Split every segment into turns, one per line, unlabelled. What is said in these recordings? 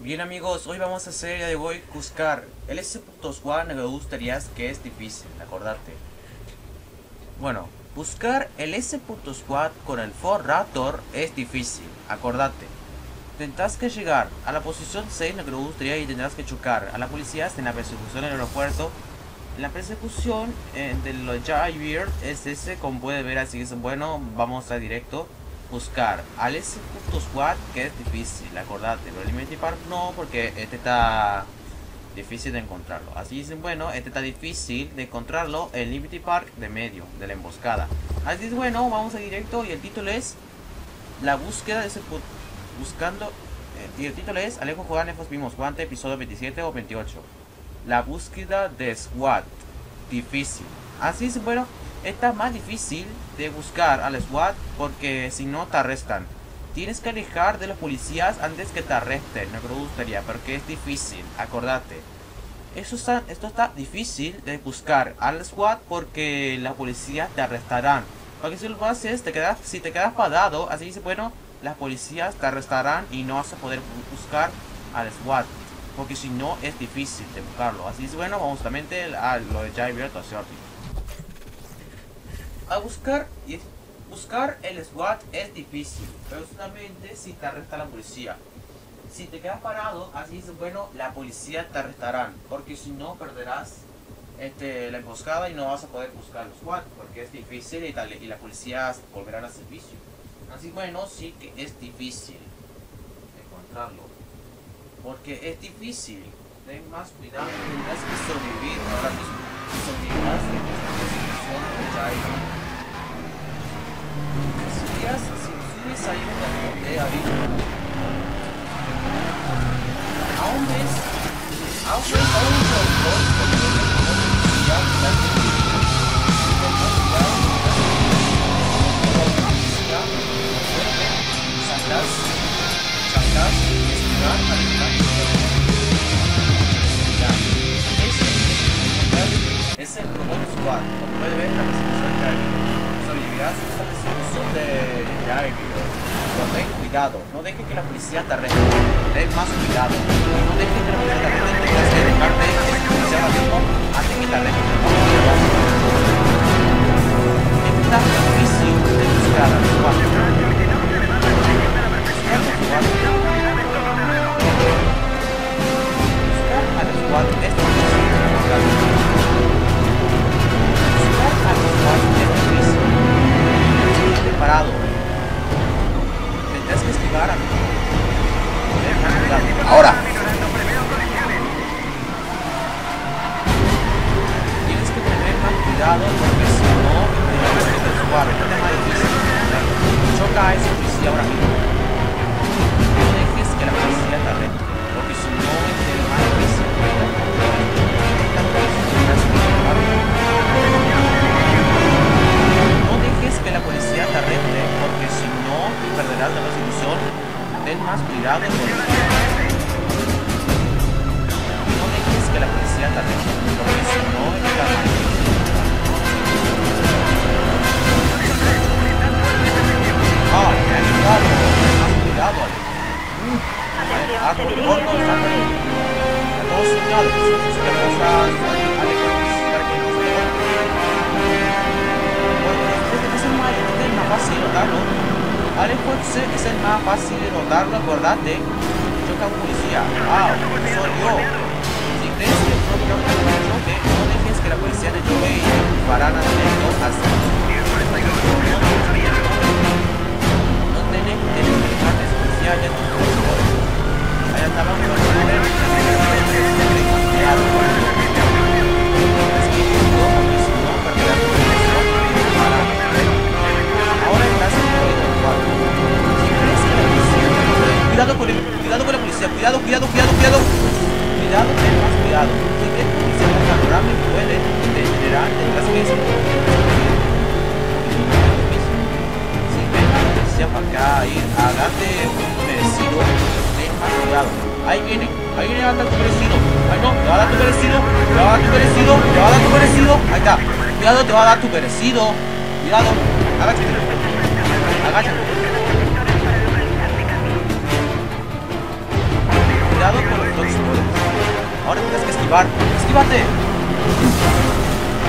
Bien amigos, hoy vamos a hacer de hoy buscar el S.1 me gustaría que es difícil, acordarte. Bueno, buscar el S.SWAT con el Ford Raptor es difícil, acordate. Tendrás que llegar a la posición 6 en gustaría y tendrás que chocar a la policía en la persecución en el aeropuerto. La persecución eh, de los Javier es ese, como puede ver así es bueno, vamos a directo. Buscar al S.SWAT que es difícil, acordate, pero el Liberty Park no, porque este está difícil de encontrarlo. Así dicen, bueno, este está difícil de encontrarlo en Liberty Park de medio, de la emboscada. Así es, bueno, vamos a directo y el título es La búsqueda de ese buscando eh, y el título es Alejo Juan vimos guante episodio 27 o 28. La búsqueda de SWAT difícil. Así es, bueno, está más difícil de buscar al SWAT porque si no te arrestan. Tienes que alejar de los policías antes que te arresten, no me gustaría, porque es difícil, acordate. Eso está, esto está difícil de buscar al SWAT porque la policía te arrestarán. Porque si lo haces, te quedas, si te quedas parado, así dice, bueno, las policías te arrestarán y no vas a poder bu- buscar al SWAT. Porque si no, es difícil de buscarlo. Así es, bueno, vamos justamente a lo de Javier Shorty. A buscar buscar el SWAT es difícil, pero solamente si te arresta la policía. Si te quedas parado, así es bueno, la policía te arrestarán, porque si no perderás este, la emboscada y no vas a poder buscar el SWAT, porque es difícil y, tal, y la policía volverán a servicio. Así bueno, sí que es difícil encontrarlo, porque es difícil. Ten más cuidado, que sobrevivir ahora mismo. Sobrevivirás en esta persecución de Jairo. Si si subes ahí una arriba, aún ves, aún ves a un que está ver la persecución de Jairo sobrevivirás a esta persecución de Jairo. Pero ten cuidado, no dejes que la policía te arreste. Ten más cuidado. Y no dejes que la policía te arreste. Tengas que dejarte que la policía ahora mismo antes que te arreste. Es tan difícil de buscar a Estate parado. Tendrás que esquivar a mí. Ten más cuidado. Ahora. Tienes que tener más cuidado porque si no, te suave. No es más difícil. Choca a ese policía ahora mismo. Perderás la persecución. Ten más cuidado con No dejes que la policía te arreste, porque si no, es más Ah, ten cuidado, ten más cuidado, Ale. A ver, árbol gordo, está ahí. A todos señales, Ale, para que el el más fácil de Fox es el más fácil de notarlo, acordate. Choca un policía. Wow, soy yo. Si crees que el propio choque, no dejes que la policía te choque y te pararán a hasta. No tenés que tener que dejarte ese policía ya te Allá estaba un. Es cuidado con el, cuidado con la policía, cuidado, cuidado, cuidado, cuidado. Cuidado, ten más cuidado. Si ves policía más favorable, puede degenerar en las veces. Si ves la policía para acá, ir a un merecido, ten más cuidado. Ahí viene, ahí viene a dar tu merecido. Ay no, te va a dar tu merecido, te va a dar tu merecido, te va a dar tu merecido. Ahí está. Cuidado, te va a dar tu merecido. Cuidado, agáchate. Agáchate. Ahora tienes que esquivar. ¡Esquívate!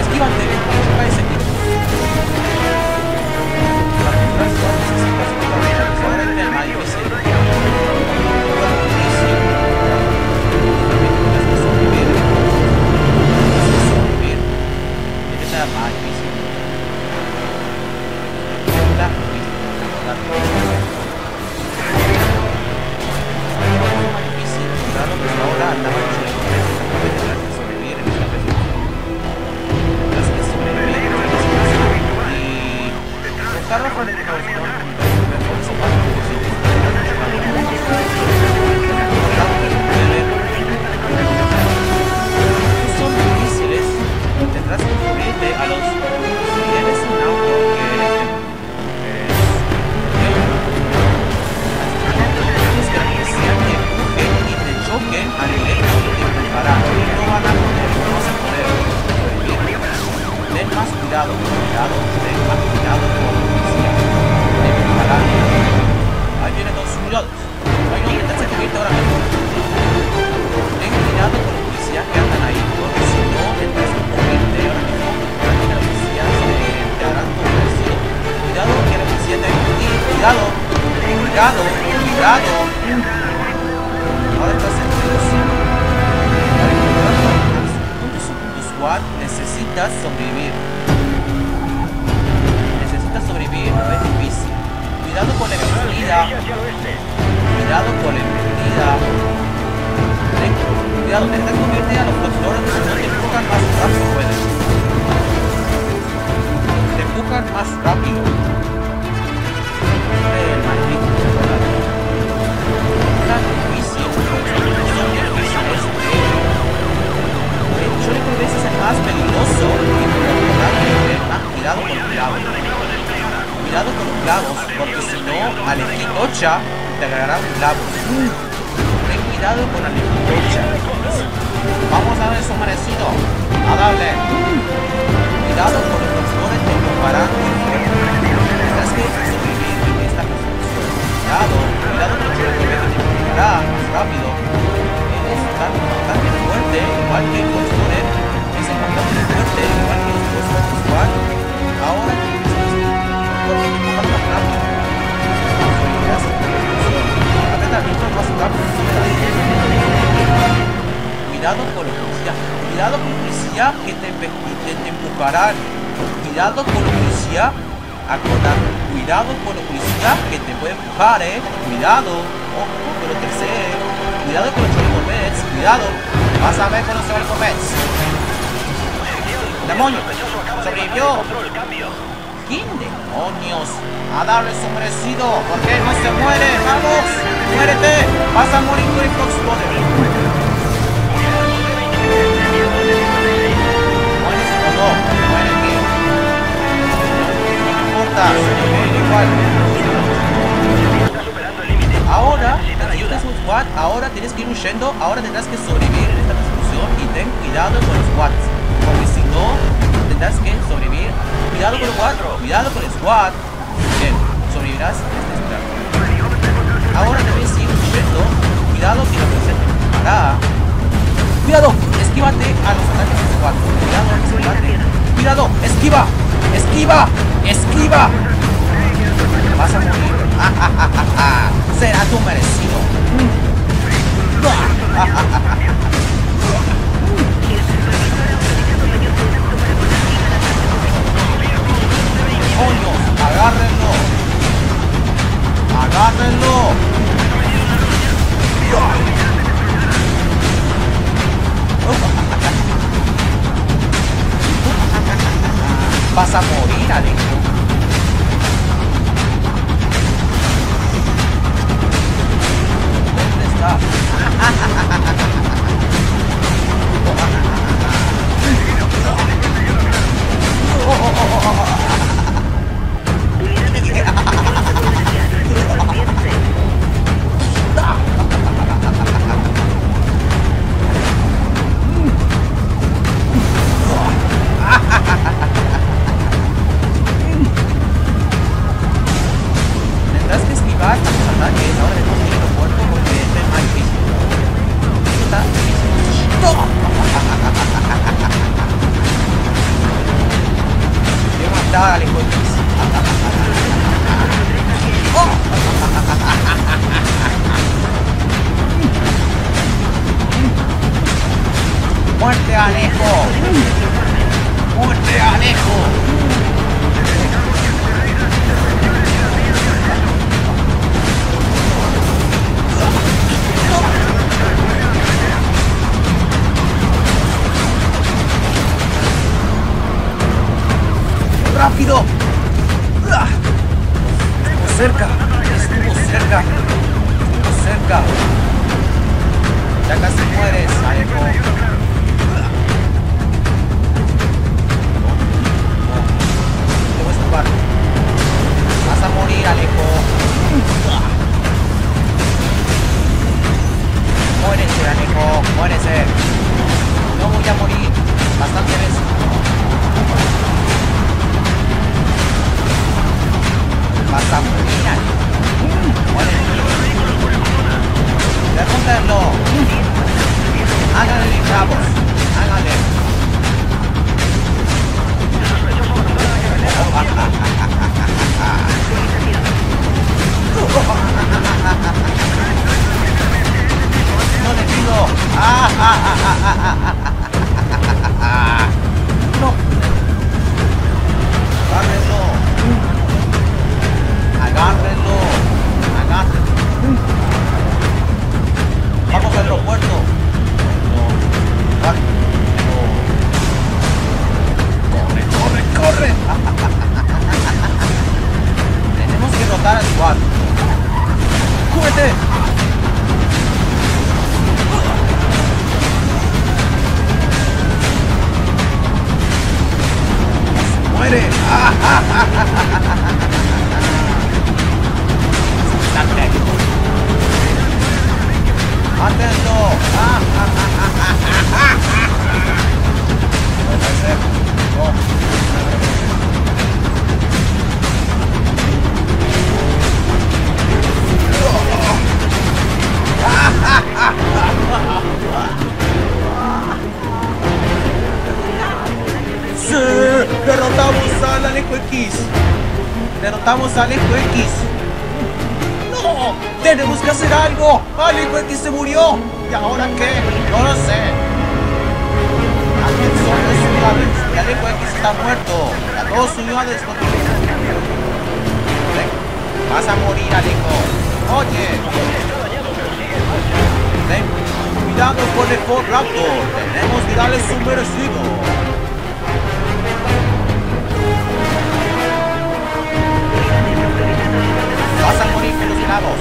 ¡Esquívate! ¡Esquívate! realmente que te, que empujarán. Cuidado con la policía. Cuidado con la que te puede empujar, eh. Cuidado. Ojo con. Cuidado con los choricomets. Cuidado. Vas a ver con los choricomets. ¡Demonio! ¡Sobrevivió! ¿Quién oh demonios? ¡Ha dar resumerecido! ¿Por qué no se muere? ¡Vamos! ¡Muérete! ¡Vas a morir con el huyendo, ahora tendrás que sobrevivir en esta persecución y ten cuidado con los squats. Porque si no, tendrás que sobrevivir. Cuidado con el 4, cuidado con el squat. Bien, sobrevivirás en este escenario. Ahora debes ir huyendo. Cuidado que la presión te matará. Cuidado, esquívate a los ataques de squat. Cuidado, esquívate. Cuidado, esquiva, esquiva, esquiva. Vas a morir. Será tu merecido. ¡Coño! ¡Agárrenlo! ¡Agárrenlo! ¡Vas a morir, Alex! ¡Rápido! ¡Ah! Estuvo cerca, estuvo cerca, estuvo cerca. Ya casi mueres, Alejo. Te voy a escapar. Vas a morir, Alejo. Muérese, Alejo, muérese. No voy a morir. Bastante veces. Hasta final. ¡Recóntenlo! ¡Háganle, chavos! ¡Háganle! ¡Derrotamos al Alejo X! ¡No! ¡Tenemos que hacer algo! ¡Alejo X se murió! ¿Y ahora qué? No lo sé. Alguien son las unidades y Alejo X está muerto. Las dos unidades no Ven, Vas a morir, Alejo. Oye. Ten cuidado con el Ford Raptor. Tenemos que darle su merecido.
Adiós.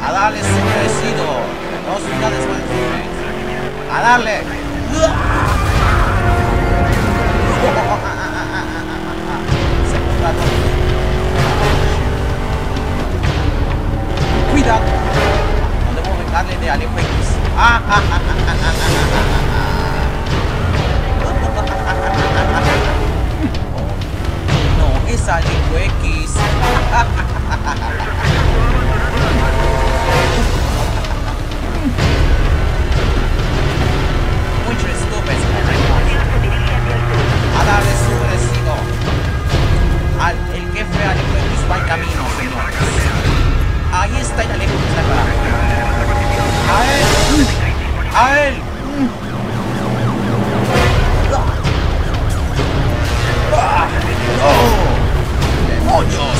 A darle su merecido. Dos unidades más. A darle. No, es Alejo X. Mucho estúpido. A darle su merecido. Al, el jefe Alejo X va en camino, señores. Ahí está el Alejo X. A él. A él. ¡No! ¡Demonios!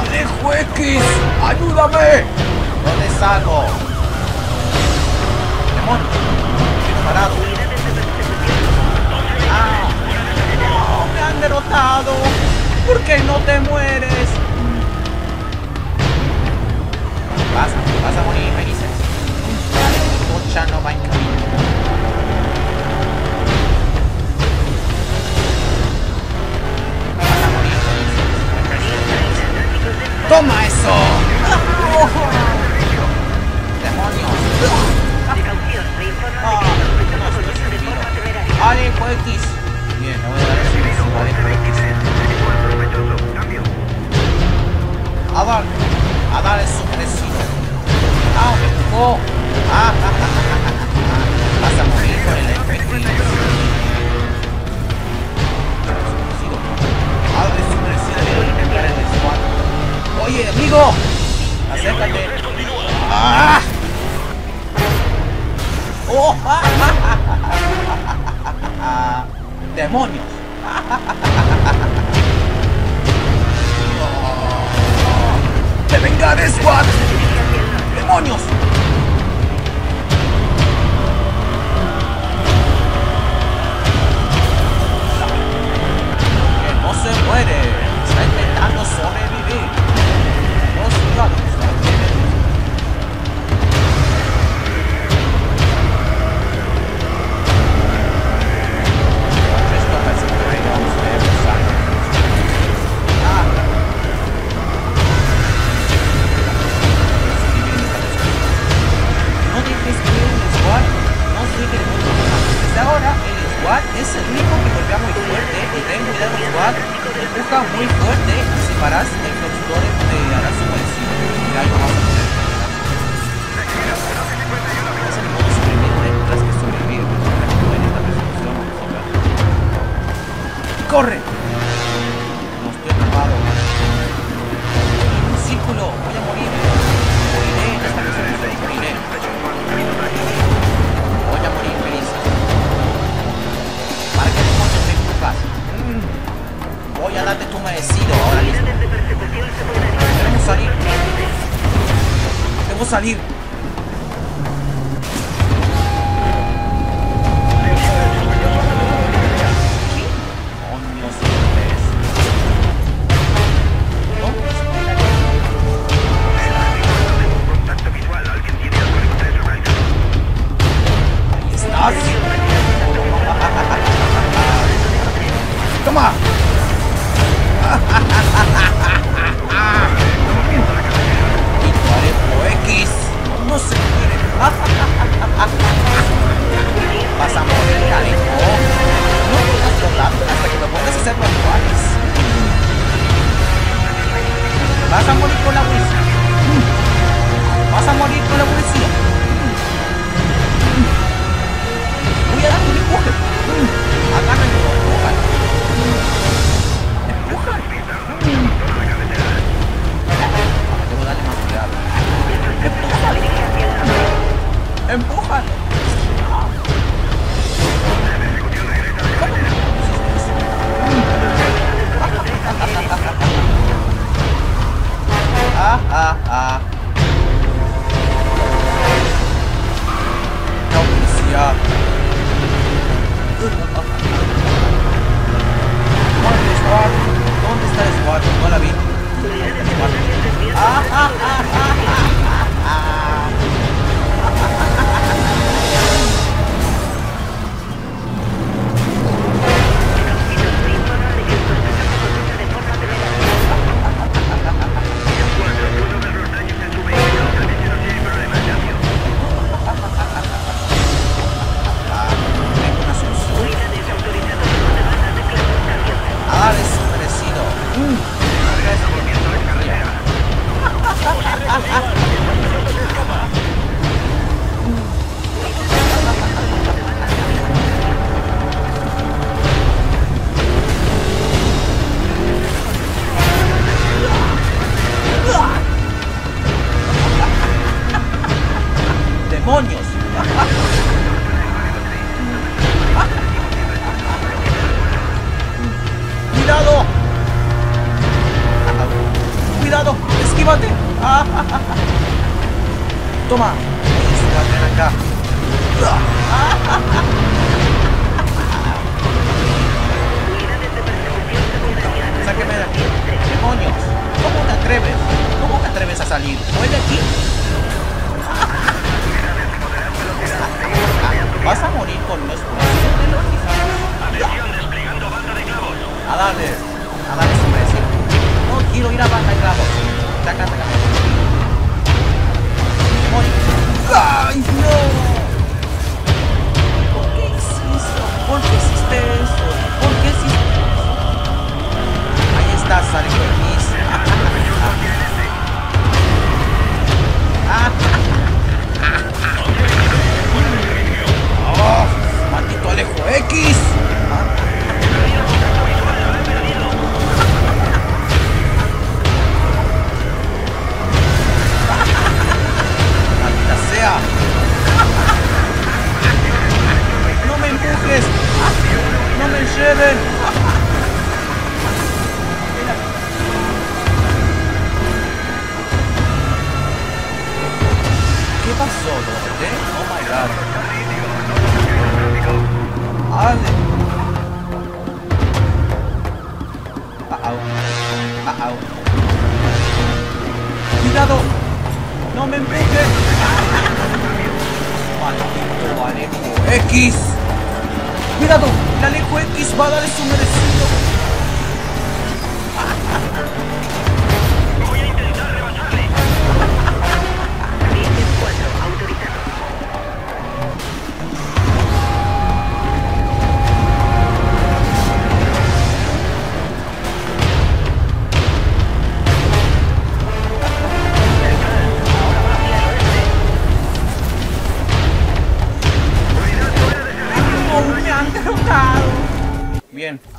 ¡Alejo X! ¡Ayúdame! ¿Dónde salgo? ¡Demonio! Estoy parado.
Persecución.
¡Ah! ¡No! ¡Me han derrotado! ¿Por qué no te mueres? Vas, vas a morir, me no va en camino. ¡Toma eso! ¡Demonios! ¡Ah! X. Bien, no voy a dar A dar. A dar. ¡Ah! ¡Oh! ¡Ah! ¡Ja, ja, ja, Vas a morir por el expertise. Abre su y el SWAT. ¡Oye, amigo! ¡Acércate! ¡Ah! ¡Oh! ¡Ja, ja, demonios ¡Te vengaré, demonios! que ¡No se muere! ¡Está intentando sobrevivir! ¡No se Vas a morir con los
Atención, desplegando banda de clavos.
A darle. A darle sobre sí. No quiero ir a banda de clavos. Taca, taca. Morir. ¡Ay, no! ¿Por qué hiciste? ¿Por qué hiciste eso? ¿Por qué hiciste eso? Ahí está, sale con mis. Ah. ah, ah. ¡Oh! ¡Maldito Alejo X!
No me empujes,
no me lleven.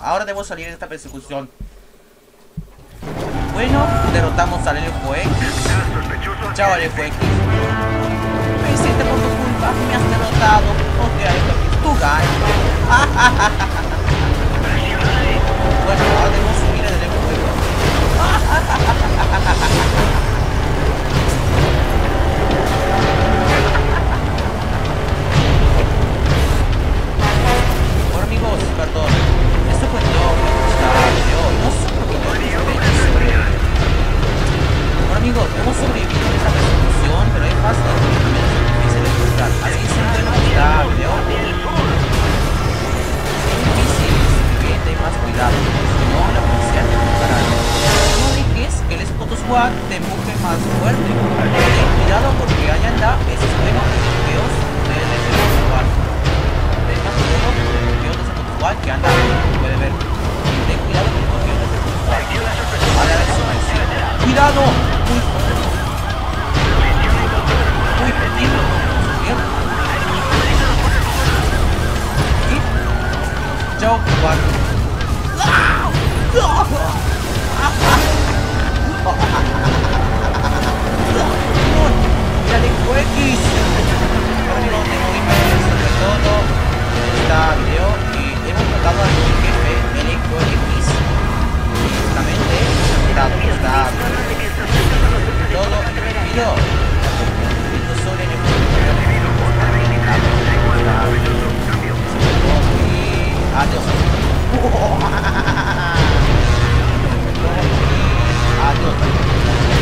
Ahora debo salir de esta persecución. Bueno, derrotamos al
LFX.
Chao, LFX. Me hiciste por tu culpa, me has derrotado. Ok, LFX, tú ganas. bueno, ahora debo subir el LFX. perdón. Sobre todo y hemos al jefe todo el y adiós Ah, não.